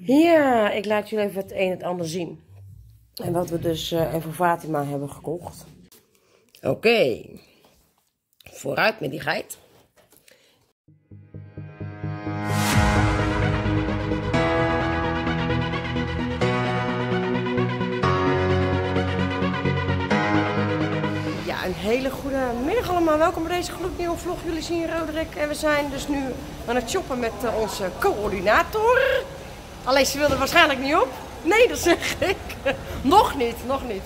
Ja, ik laat jullie even het een en het ander zien. En wat we dus uh, voor Fatima hebben gekocht. Oké. Vooruit met die geit. Ja, een hele goede middag allemaal. Welkom bij deze gloednieuwe vlog. Jullie zien Roderick en we zijn dus nu aan het shoppen met uh, onze coördinator. Alleen ze wilde waarschijnlijk niet op. Nee, dat zeg ik. nog niet, nog niet.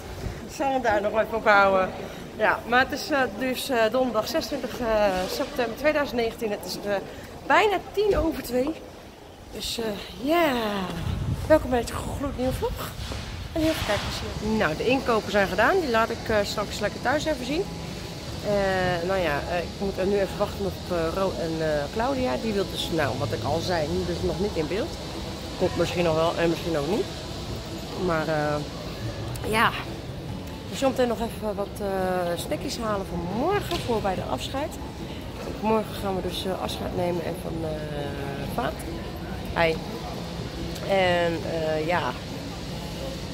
We zullen daar nog even op houden. Ja, maar het is uh, dus uh, donderdag 26 uh, september 2019. Het is bijna tien over twee. Dus ja, welkom bij het gloednieuwe vlog. En heel veel kijkers Nou, de inkopen zijn gedaan. Die laat ik straks lekker thuis even zien. nou ja, ik moet nu even wachten op Ro en Claudia. Die wil dus, nou wat ik al zei, dus nog niet in beeld. Komt misschien nog wel en misschien ook niet. Maar uh, ja, zometeen nog even wat uh, halen voor morgen, voor bij de afscheid. Morgen gaan we dus uh, afscheid nemen en van Vaat. Hij. En ja,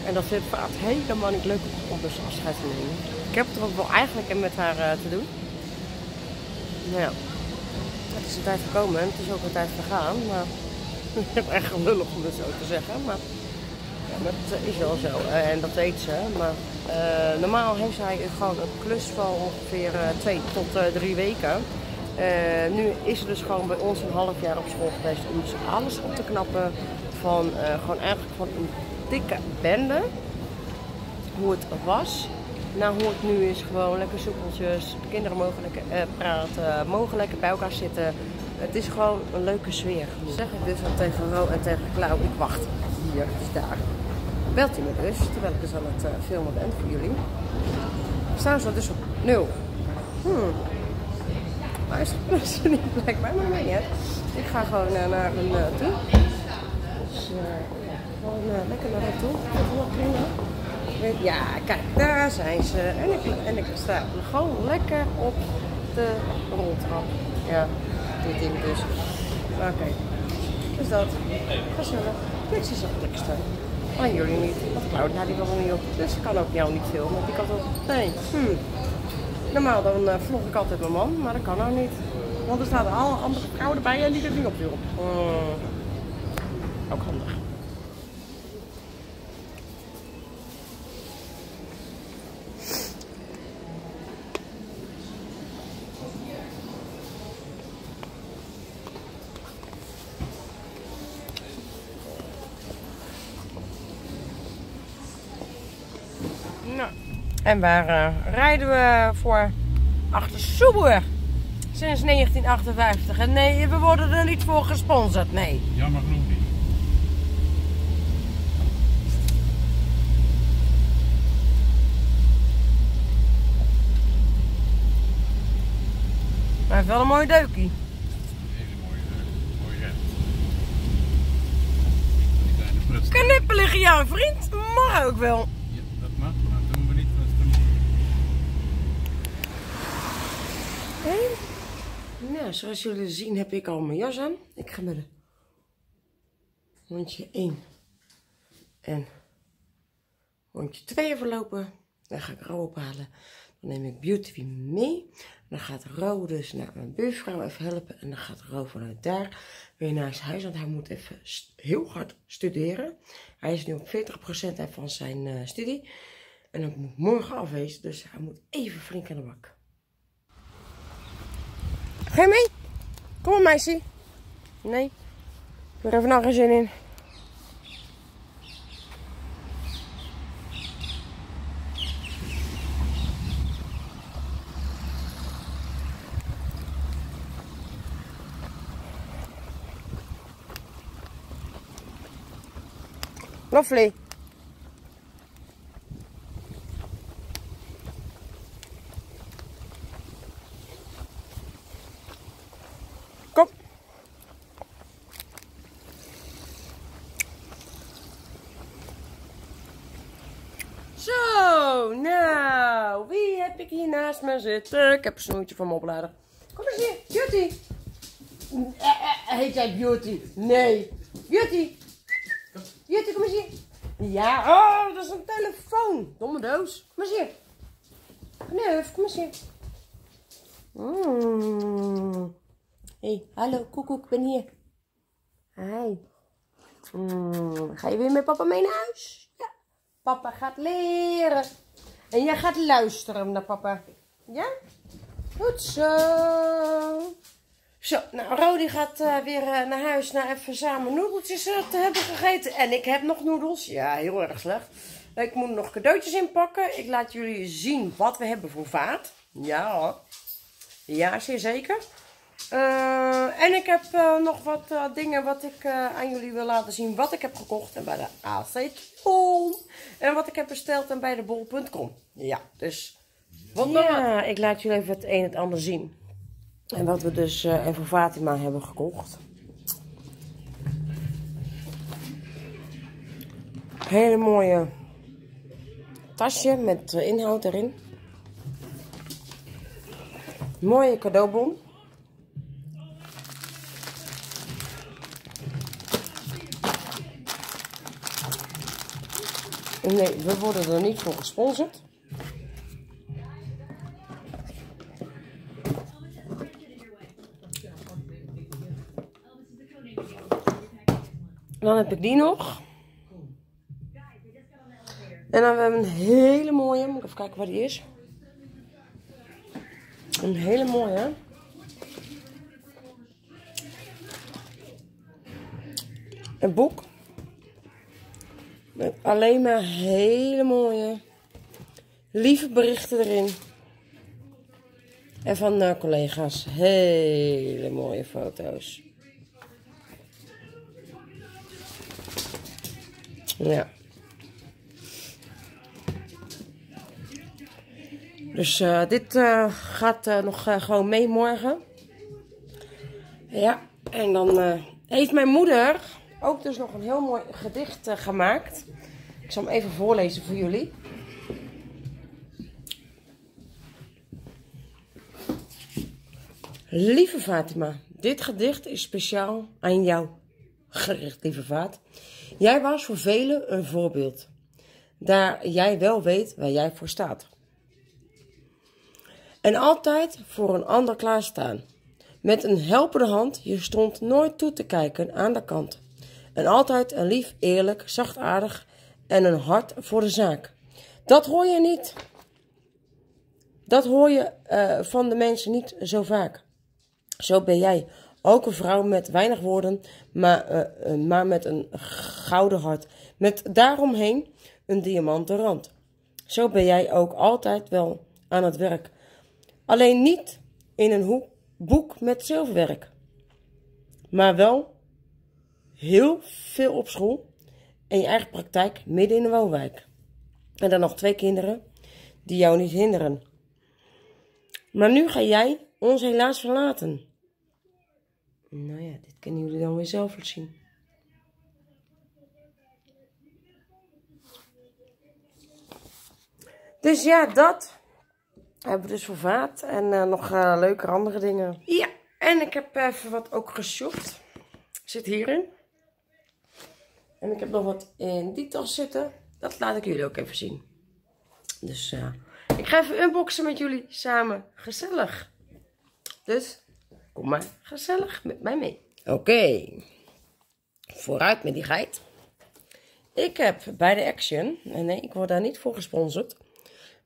en dat vindt Vaat helemaal niet leuk om dus afscheid te nemen. Ik heb het er ook wel eigenlijk met haar te doen. Nou ja, het is een tijd gekomen en het is ook een tijd gegaan. Maar ik heb echt lullig om het zo te zeggen. Maar dat is wel zo. Uh, en dat weet ze. Maar uh, normaal heeft zij gewoon een klus van ongeveer twee tot drie weken. nu is ze dus gewoon bij ons een half jaar op school geweest om dus alles op te knappen. Van gewoon eigenlijk van een dikke bende. Hoe het was. Nou, hoe het nu is, gewoon lekker soepeltjes. Kinderen mogen lekker praten, mogen lekker bij elkaar zitten. Het is gewoon een leuke sfeer. Zeg ik dus al tegen Ro en tegen Klauw, ik wacht hier, dus daar belt hij me dus, terwijl ik dus aan het uh, filmen ben voor jullie. Staan ze dus op nul. Hmm. Maar is het niet blijkbaar, maar hè. Ik ga gewoon uh, naar hun uh, toe. Dus ja, gewoon lekker naar hen toe. Prima. Ja, kijk, daar zijn ze. En ik, en ik sta gewoon lekker op de roltrap. Ja, dit ding dus. Oké. Dus dat. Gezellig. Niks is op staan. Oh, jullie niet. Want Claudia die wil er niet op. Dus ik kan ook jou niet filmen. Want op. Nee. Hm. Normaal dan uh, vlog ik altijd mijn man, maar dat kan nou niet. Want er staan alle andere vrouwen erbij en die er niet op wil. Uh, ook handig. En waar uh, rijden we voor? Achter Soeboer. Sinds 1958. En nee, we worden er niet voor gesponsord, nee. Jammer genoeg niet. Maar heeft wel een mooi deukie. Liggen jouw vriend. Mag ook wel. Ja, dat mag, maar dat doen we niet. Dat doen we Nee. Nou, zoals jullie zien heb ik al mijn jas aan. Ik ga met de hondje 1 en hondje 2 even lopen. Dan ga ik Ro ophalen. Dan neem ik Beauty mee. Dan gaat Ro dus naar mijn buurvrouw even helpen. En dan gaat Ro vanuit daar weer naar zijn huis. Want hij moet even heel hard studeren. Hij is nu op 40% van zijn uh, studie. En dat moet morgen afwezen. Dus hij moet even flink aan de bak. Ga je mee? Kom maar meisje. Nee. Ik heb er even geen zin in. Lovely. Kom. Zo, nou, wie heb ik hier naast me zitten? Ik heb een snoertje van mijn oplader. Kom eens hier, Beauty. Eh, eh, heet jij Beauty? Nee. Beauty. Ja, oh, dat is een telefoon. Domme doos. Kom eens hier. Knuf, kom eens hier. Mm. hey, hallo, koekoek, ik ben hier. Hi. Mm. Ga je weer met papa mee naar huis? Ja. Papa gaat leren. En jij gaat luisteren naar papa. Ja? Goed zo. Zo, nou, Rodi gaat uh, weer uh, naar huis naar even samen noedeltjes uh, te hebben gegeten. En ik heb nog noedels. Ja, heel erg slecht. Ik moet nog cadeautjes inpakken. Ik laat jullie zien wat we hebben voor vaat. Ja hoor. Ja, zeer zeker. En ik heb nog wat dingen wat ik aan jullie wil laten zien. Wat ik heb gekocht en bij de Aceton. En wat ik heb besteld en bij de bol.com. Ja, dus... Wat ja, ik laat jullie even het een en het ander zien. En wat we dus uh, voor Fatima hebben gekocht. Hele mooie tasje met inhoud erin. Mooie cadeaubon. Nee, we worden er niet voor gesponsord. Dan heb ik die nog. En dan hebben we een hele mooie. Moet ik even kijken waar die is. Een hele mooie. Een boek. Alleen maar hele mooie, lieve berichten erin. En van uh, collega's hele mooie foto's. Ja. Dus uh, dit uh, gaat uh, nog gewoon mee morgen. Ja, en dan heeft mijn moeder ook dus nog een heel mooi gedicht gemaakt. Ik zal hem even voorlezen voor jullie. Lieve Fatima, dit gedicht is speciaal aan jou gericht, lieve Vaat. Jij was voor velen een voorbeeld, daar jij wel weet waar jij voor staat. En altijd voor een ander klaarstaan. Met een helpende hand, je stond nooit toe te kijken aan de kant. En altijd een lief, eerlijk, zachtaardig en een hart voor de zaak. Dat hoor je niet. Dat hoor je uh, van de mensen niet zo vaak. Zo ben jij ook een vrouw met weinig woorden, maar, uh, maar met een gouden hart. Met daaromheen een diamanten rand. Zo ben jij ook altijd wel aan het werk. Alleen niet in een boek met zilverwerk. Maar wel heel veel op school en je eigen praktijk midden in de woonwijk. En dan nog twee kinderen die jou niet hinderen. Maar nu ga jij ons helaas verlaten. Nou ja, dit kunnen jullie dan weer zelf zien. Dus ja, dat hebben we dus voor vaat. En uh, nog uh, leuke andere dingen. Ja, en ik heb even wat ook geshopt. Zit hierin. En ik heb nog wat in die tas zitten. Dat laat ik jullie ook even zien. Dus uh, ik ga even unboxen met jullie samen. Gezellig. Dus Kom maar gezellig met mij mee. Oké. Vooruit met die geit. Ik heb bij de Action, en nee, ik word daar niet voor gesponsord,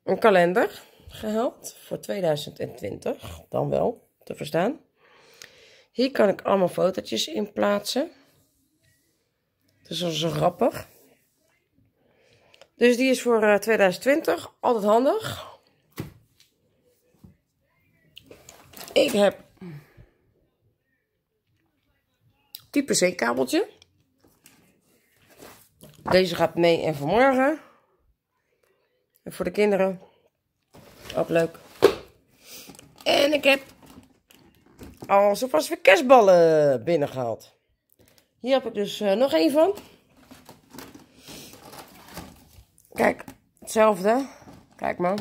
een kalender gehaald voor 2020. Dan wel, te verstaan. Hier kan ik allemaal fotootjes in plaatsen. Dus dat is zo grappig. Dus die is voor 2020. Altijd handig. Ik heb type C-kabeltje. Deze gaat mee en vanmorgen. En voor de kinderen. Ook leuk. En ik heb al vast weer kerstballen binnengehaald. Hier heb ik dus uh, nog één van. Kijk, hetzelfde. Kijk maar.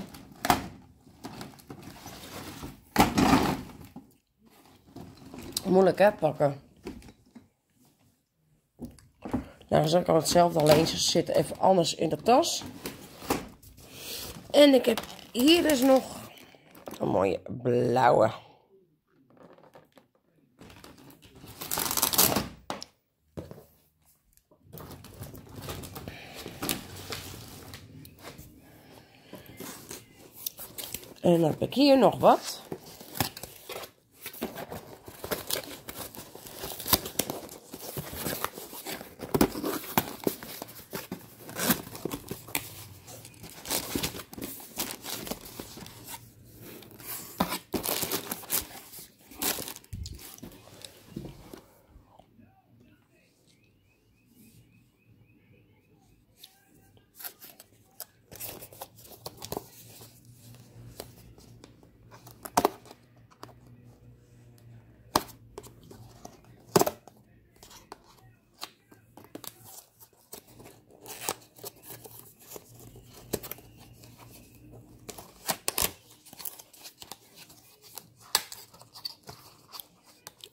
Moeilijk hè, pakken. Nou, dat is ook al hetzelfde, alleen ze zitten even anders in de tas. En ik heb hier dus nog een mooie blauwe. En dan heb ik hier nog wat.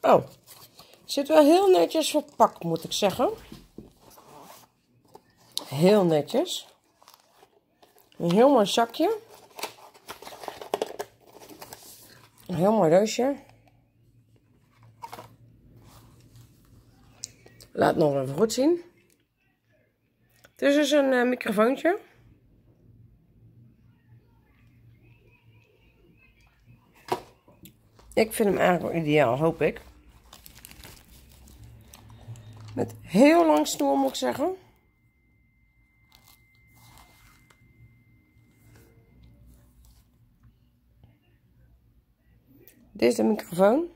Oh, zit wel heel netjes verpakt, moet ik zeggen. Heel netjes. Een heel mooi zakje. Een heel mooi doosje. Laat nog even goed zien. Het is dus een uh, microfoontje. Ik vind hem eigenlijk wel ideaal, hoop ik. Met heel lang snoer moet ik zeggen. Dit is de microfoon.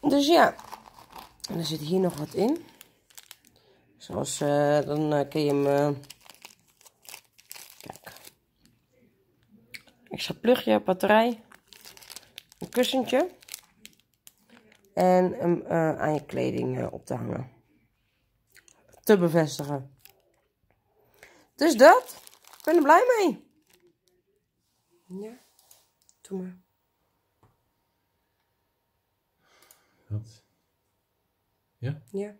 Dus ja, en er zit hier nog wat in. Zoals, uh, dan uh, kun je hem... Uh... Extra plugje, batterij. Een kussentje. En hem aan je kleding op te hangen. Te bevestigen. Dus dat. Ik ben er blij mee. Ja. Doe maar. Wat? Ja? Ja.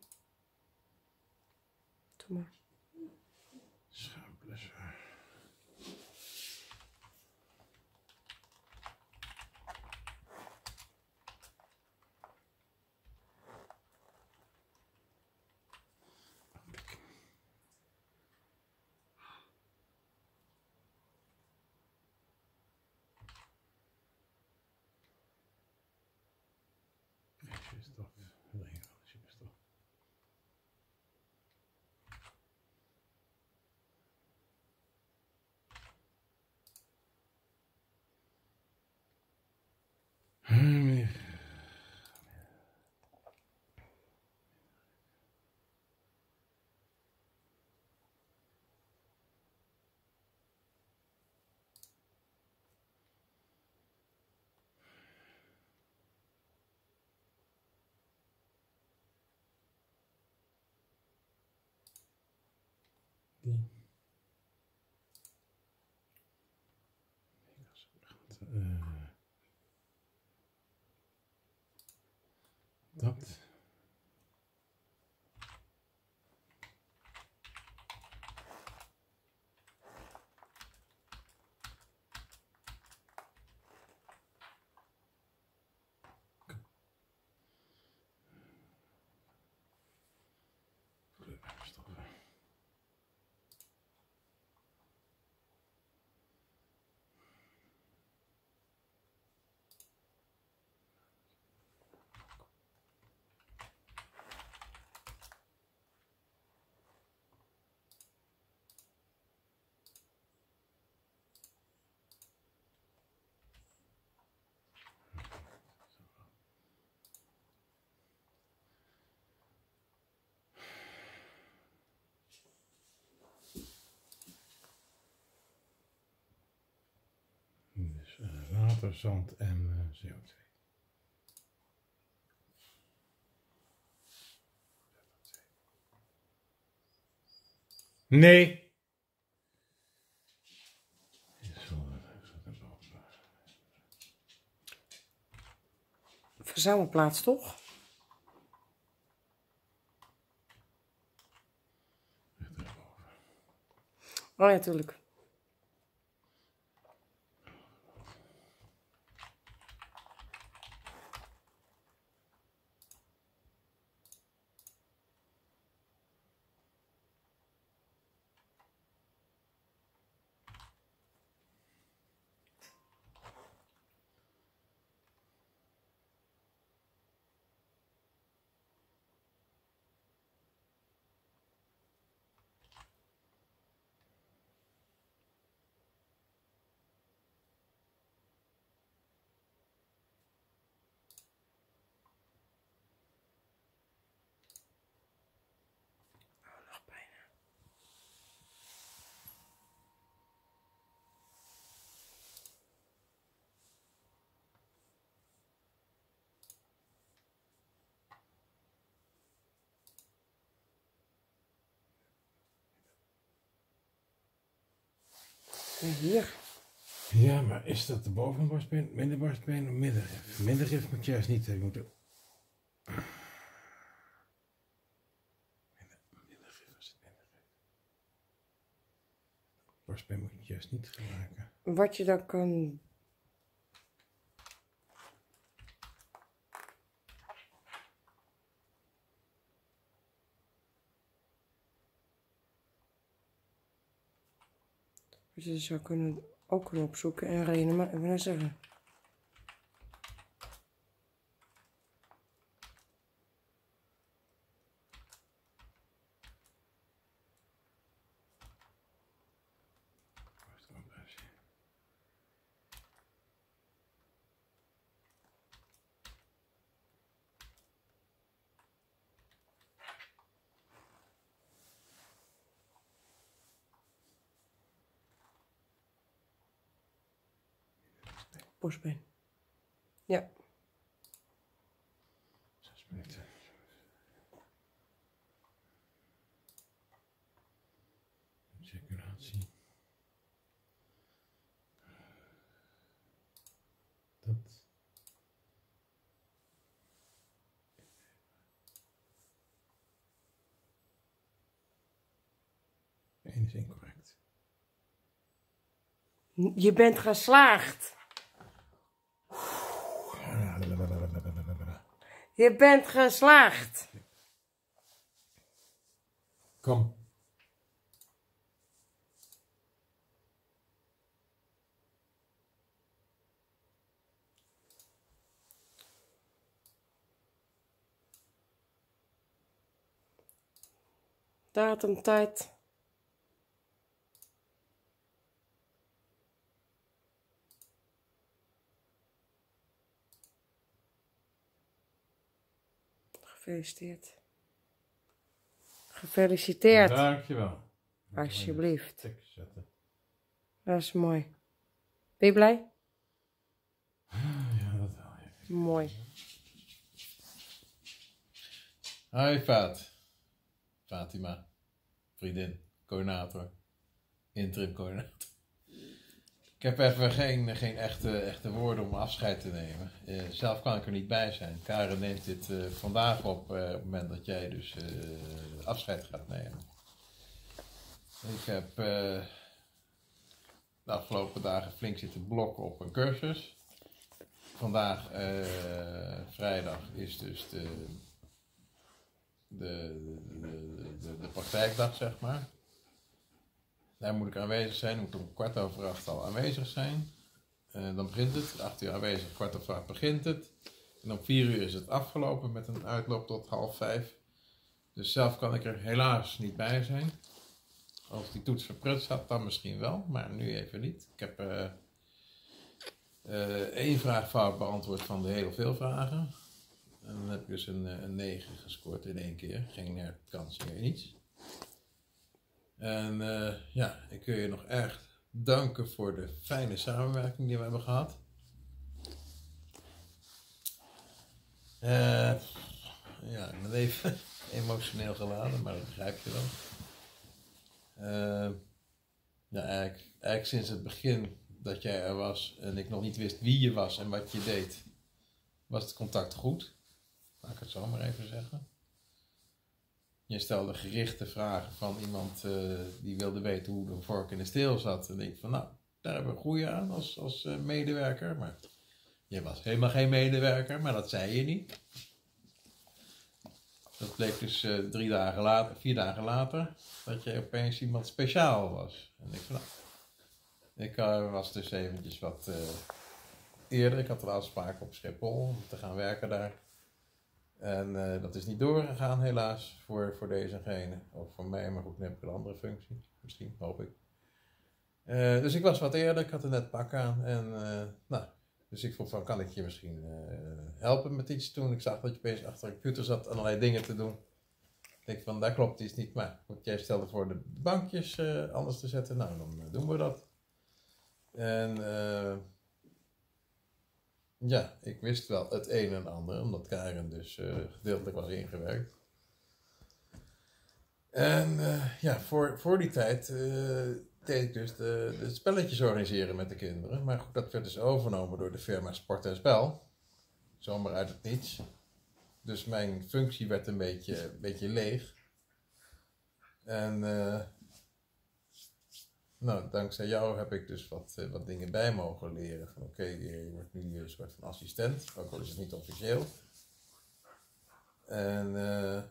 shit stuff. Yeah. Stuff. Hmm. Die. Uh, dat. water, zand en eh, CO2. Nee. Verzamelplaats toch? Oh ja, tuurlijk. En hier. Ja, maar is dat de bovenborstbeen, middenborstbeen of middenrif? Middenrif moet juist niet. Je moet Midden- Middenrif is het middenrif. Borstbeen moet je juist niet gebruiken. Wat je dan kan. Wat je zou kunnen ook kunnen opzoeken en rekenen, maar even zeggen. Borstbeen. Ja. Zes minuten. Circulatie. Dat. Eén is incorrect. Je bent geslaagd. Je bent geslaagd. Kom. Datum, tijd. Gefeliciteerd. Gefeliciteerd. Dankjewel. Alsjeblieft. Dat is mooi. Ben je blij? Ja, dat wel. ja. Mooi. Hi Faat. Fatima. Vriendin. Coördinator. Interim coördinator. Ik heb even geen, geen echte, echte woorden om afscheid te nemen. Eh, zelf kan ik er niet bij zijn. Karen neemt dit eh, vandaag op, eh, op het moment dat jij dus afscheid gaat nemen. Ik heb de afgelopen dagen flink zitten blokken op een cursus. Vandaag, vrijdag, is dus de, de, de, de, de praktijkdag, zeg maar. Daar moet ik aanwezig zijn, moet om kwart over acht al aanwezig zijn. Eh, dan begint het, acht uur aanwezig, kwart over acht begint het. En om vier uur is het afgelopen met een uitloop tot half vijf. Dus zelf kan ik er helaas niet bij zijn. Als die toets verprutst had, dan misschien wel, maar nu even niet. Ik heb eh, eh, één vraag fout beantwoord van de heel veel vragen. En dan heb ik dus een, een 9 gescoord in één keer. Geen herkansing, geen niets. En eh, ja, ik wil je nog erg danken voor de fijne samenwerking die we hebben gehad. Eh, ja, ik ben even emotioneel geladen, maar dat begrijp je wel. Eh, ja, eigenlijk, eigenlijk sinds het begin dat jij er was en ik nog niet wist wie je was en wat je deed, was het contact goed. Laat ik het zo maar even zeggen. Je stelde gerichte vragen van iemand eh, die wilde weten hoe de vork in de steel zat. En ik van, nou, daar hebben we goede aan als, als eh, medewerker. Maar je was helemaal geen medewerker, maar dat zei je niet. Dat bleek dus eh, drie dagen later, vier dagen later, dat je opeens iemand speciaal was. En ik van, nou, ik was dus eventjes wat eerder. Ik had een afspraak op Schiphol om te gaan werken daar. En uh, dat is niet doorgegaan helaas voor, voor deze en gene. Of voor mij, maar goed, nu heb ik een andere functie. Misschien, hoop ik. Uh, dus ik was wat eerder, ik had er net pak aan. En uh, nou, dus ik vroeg van, kan ik je misschien helpen met iets toen? Ik zag dat je opeens achter de computer zat allerlei dingen te doen. Ik denk van, daar klopt iets niet. Maar goed, jij stelde voor de bankjes anders te zetten. Nou, dan doen we dat. En ja, ik wist wel het een en ander, omdat Karen dus uh, gedeeltelijk was ingewerkt. En uh, ja, voor, voor die tijd uh, deed ik dus de, de spelletjes organiseren met de kinderen. Maar goed, dat werd dus overgenomen door de firma Sport en Spel. Zomaar uit het niets. Dus mijn functie werd een beetje, een beetje leeg. En nou, dankzij jou heb ik dus wat, uh, wat dingen bij mogen leren. Van oké, je wordt nu een soort van assistent, ook al is het niet officieel. En uh,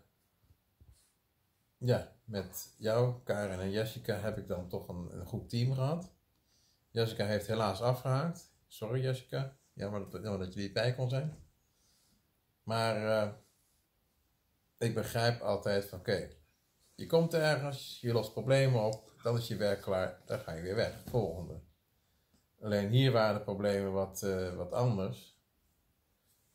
ja, met jou, Karen en Jessica heb ik dan toch een, een goed team gehad. Jessica heeft helaas afgehaakt. Sorry Jessica, jammer dat, jammer dat je niet bij kon zijn. Maar uh, ik begrijp altijd van oké, je komt ergens, je lost problemen op, dan is je werk klaar, dan ga je weer weg. Volgende. Alleen hier waren de problemen wat, uh, wat anders.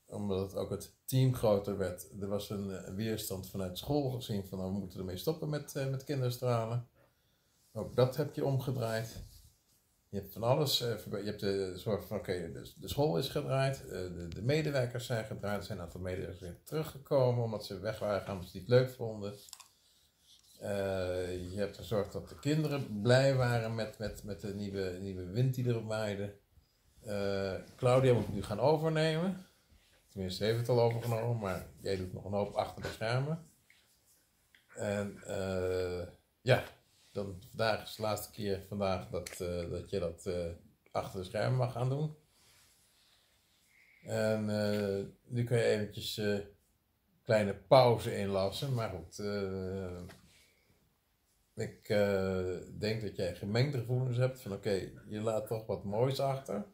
Omdat het ook het team groter werd. Er was een, weerstand vanuit school gezien van nou, we moeten ermee stoppen met, uh, met kinderstralen. Ook dat heb je omgedraaid. Je hebt van alles, je hebt de zorg van oké, de, school is gedraaid, de, de, medewerkers zijn gedraaid, er zijn een aantal medewerkers weer teruggekomen omdat ze weg waren gaan omdat ze het niet leuk vonden. Uh, je hebt gezorgd dat de kinderen blij waren met, met, met de nieuwe, nieuwe wind die erop waaide. Uh, Claudia moet nu gaan overnemen. Tenminste, heeft het al overgenomen, maar jij doet nog een hoop achter de schermen. En uh, ja, dan, vandaag is de laatste keer vandaag dat, dat je dat achter de schermen mag gaan doen. En nu kun je eventjes kleine pauze inlassen, maar goed ik uh, denk dat jij gemengde gevoelens hebt van oké, je laat toch wat moois achter.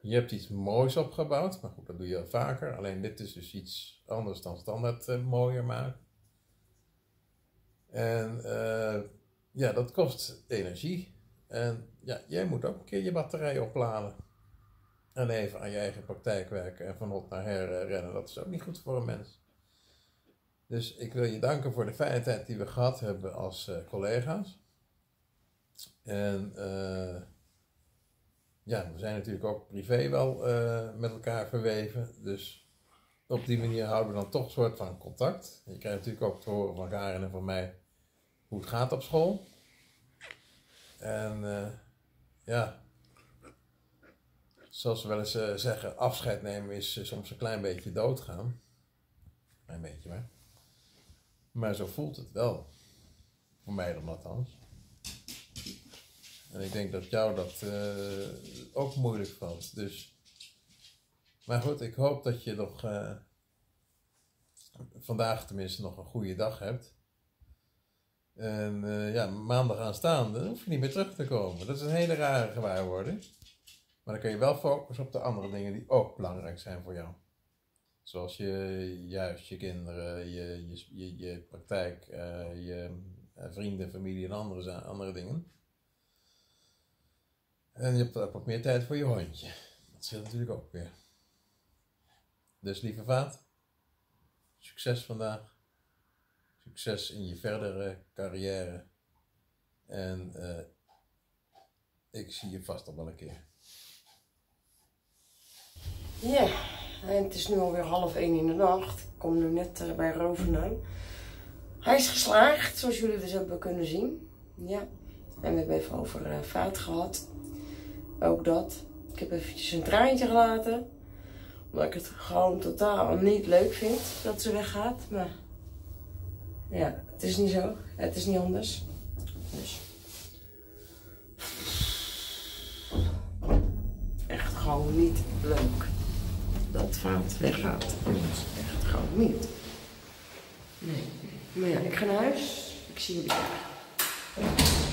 Je hebt iets moois opgebouwd, maar goed, dat doe je vaker. Alleen dit is dus iets anders dan standaard uh, mooier maken. En uh, ja, dat kost energie. En ja, jij moet ook een keer je batterij opladen. En even aan je eigen praktijk werken en van hot naar her rennen. Dat is ook niet goed voor een mens. Dus ik wil je danken voor de fijne tijd die we gehad hebben als uh, collega's. En uh, ja, we zijn natuurlijk ook privé wel uh, met elkaar verweven. Dus op die manier houden we dan toch een soort van contact. Je krijgt natuurlijk ook te horen van Karen en van mij hoe het gaat op school. En ja, zoals we wel eens zeggen, afscheid nemen is soms een klein beetje doodgaan. Een beetje maar. Maar zo voelt het wel. Voor mij dan althans. En ik denk dat jou dat uh, ook moeilijk valt. Dus. Maar goed, ik hoop dat je nog. Uh, vandaag tenminste nog een goede dag hebt. En uh, ja, maandag aanstaande hoef je niet meer terug te komen. Dat is een hele rare gewaarwording. Maar dan kun je wel focussen op de andere dingen die ook belangrijk zijn voor jou. Zoals je juist je kinderen, je, je, je, je praktijk, uh, je uh, vrienden, familie en andere, andere dingen. En je hebt ook meer tijd voor je hondje. Dat scheelt natuurlijk ook weer. Dus lieve vaat, succes vandaag. Succes in je verdere carrière. En uh, ik zie je vast nog wel een keer. Ja. En het is nu alweer half één in de nacht. Ik kom nu net uh, bij Rovenheim. Hij is geslaagd, zoals jullie dus hebben kunnen zien. Ja. En we hebben even over vaat gehad. Ook dat. Ik heb eventjes een traantje gelaten. Omdat ik het gewoon totaal niet leuk vind dat ze weggaat. Maar ja, het is niet zo. Het is niet anders. Dus. Echt gewoon niet leuk. Dat Vaat weggaat. Echt gewoon niet. Nee. Maar ja, ik ga naar huis. Ik zie jullie daar.